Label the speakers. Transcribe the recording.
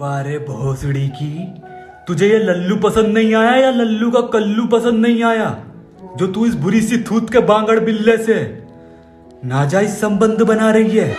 Speaker 1: वारे भोसड़ी की, तुझे ये लल्लू पसंद नहीं आया या लल्लू का कल्लू पसंद नहीं आया? जो तू इस बुरी सी थूत के बांगड़ बिल्ले से नाजायज संबंध बना रही है।